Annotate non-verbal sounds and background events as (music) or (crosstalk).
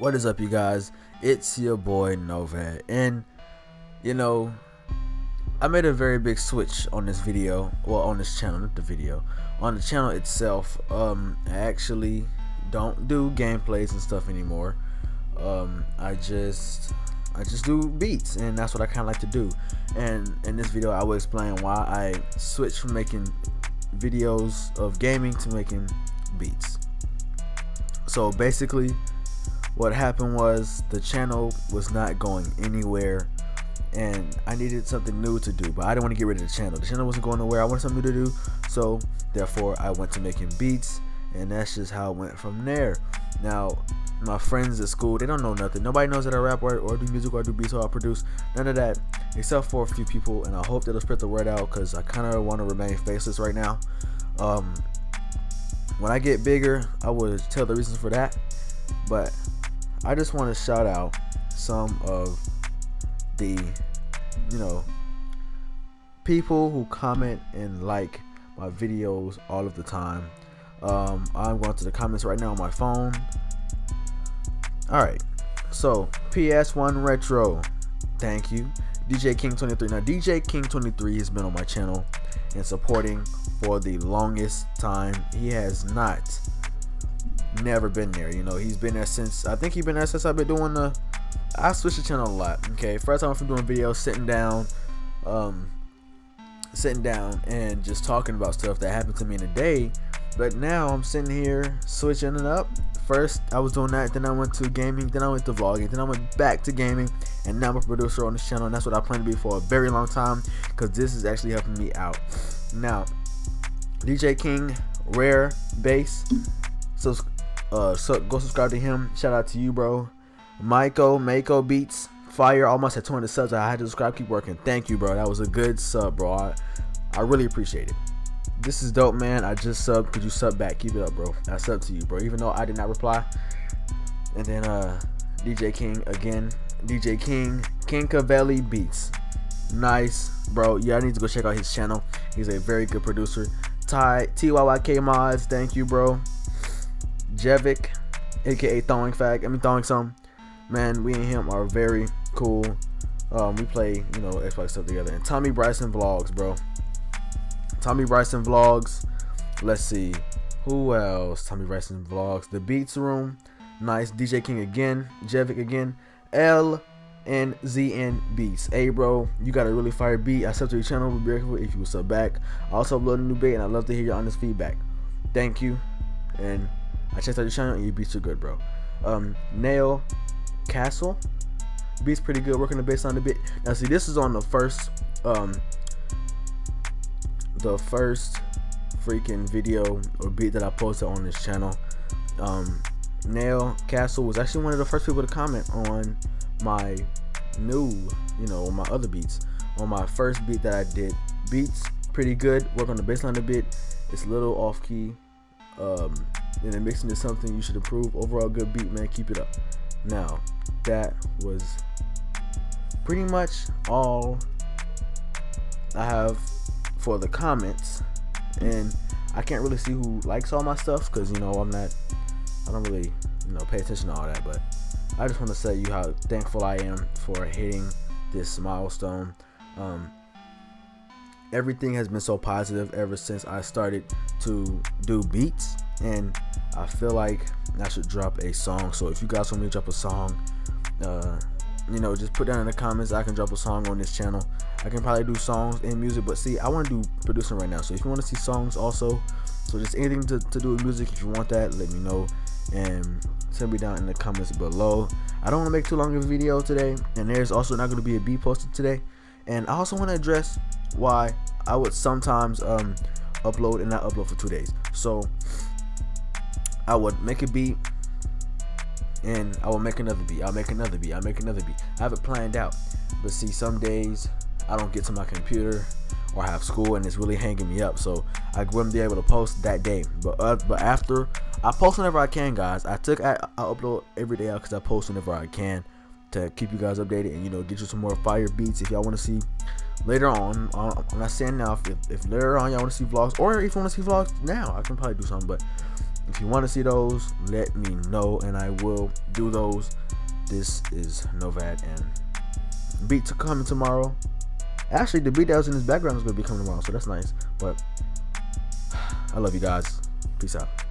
What is up, you guys? It's your boy Novad, and you know, I made a very big switch on this video, well, on this channel, not the video, on the channel itself. Um, I actually don't do gameplays and stuff anymore. Um, I just, I just do beats, and that's what I kind of like to do. And in this video, I will explain why I switched from making videos of gaming to making beats. So basically what happened was the channel was not going anywhere and I needed something new to do, but I didn't want to get rid of the channel. The channel wasn't going nowhere. I wanted something new to do, so therefore I went to making beats, and that's just how it went from there. Now, my friends at school, they don't know nothing. Nobody knows that I rap or, or do music or do beats or I produce. None of that, except for a few people, and I hope that'll spread the word out because I kind of want to remain faceless right now. Um, when I get bigger, I will tell the reasons for that, but I just want to shout out some of the, you know, people who comment and like my videos all of the time. Um, I'm going to the comments right now on my phone. Alright, so PS1 Retro, thank you. DJ King 23. Now, DJ King 23 has been on my channel and supporting for the longest time. He has not never been there. You know, he's been there since I think he's been there since I've been doing the. I switched the channel a lot. Okay, first time from doing videos, sitting down, um, sitting down and just talking about stuff that happened to me in a day. But now I'm sitting here switching it up. First, I was doing that. Then I went to gaming. Then I went to vlogging. Then I went back to gaming. And now I'm a producer on this channel. And that's what I plan to be for a very long time. Because this is actually helping me out. Now, DJ King, Rare Bass. So uh, so go subscribe to him. Shout out to you, bro. Maiko, Mako Beats, Fire. Almost at 200 subs. I had to subscribe. Keep working. Thank you, bro. That was a good sub, bro. I, I really appreciate it. This is dope, man. I just sub. Could you sub back? Keep it up, bro. I sub to you, bro. Even though I did not reply. And then uh, DJ King again. DJ King, King Cavelli Beats. Nice, bro. Yeah, I need to go check out his channel. He's a very good producer. Ty TYYK Mods. Thank you, bro. Jevic, aka Thawing Fag. I mean Thawing Some. Man, we and him are very cool. Um, we play, you know, Xbox stuff together. And Tommy Bryson vlogs, bro. Tommy Bryson vlogs. Let's see. Who else? Tommy Bryson vlogs. The Beats Room. Nice. DJ King again. Jevic again. L and ZN Beats. Hey, bro, you got a really fire beat. I sub to your channel. We'll be grateful if you sub back. I also upload a new beat, and I'd love to hear your honest feedback. Thank you. And I checked out your channel and your beats are good, bro. Um, Nail Castle beats pretty good. Working the bass on the bit. Now, see, this is on the first, um, the first freaking video or beat that I posted on this channel. Um, Nail Castle was actually one of the first people to comment on my new, you know, my other beats. On my first beat that I did, beats pretty good. Work on the bass line a bit. It's a little off key. Um, and then mixing is something you should improve. Overall, good beat, man. Keep it up. Now, that was pretty much all I have for the comments. And I can't really see who likes all my stuff because, you know, I'm not, I don't really, you know, pay attention to all that. But I just want to say you how thankful I am for hitting this milestone. Um, everything has been so positive ever since I started to do beats and I feel like I should drop a song. So if you guys want me to drop a song uh, you know just put down in the comments. I can drop a song on this channel. I can probably do songs and music but see I want to do producing right now. So if you want to see songs also so just anything to, to do with music if you want that let me know and send me down in the comments below. I don't want to make too long of a video today and there's also not going to be a beat posted today and I also want to address why I would sometimes um, upload and not upload for two days. So I would make a beat and I will make another beat. I'll make another beat. I'll make another beat. I have it planned out. But see, some days I don't get to my computer or I have school and it's really hanging me up. So I wouldn't be able to post that day. But uh, but after I post whenever I can, guys. I took I, I upload every day because I post whenever I can to keep you guys updated and you know get you some more fire beats if y'all want to see later on. Uh, I'm not saying now if, if later on y'all want to see vlogs or if you want to see vlogs now, I can probably do something. But if you want to see those, let me know and I will do those. This is Novad and beat to come tomorrow. Actually, the beat that was in this background is gonna be coming tomorrow, so that's nice. But (sighs) I love you guys. Peace out.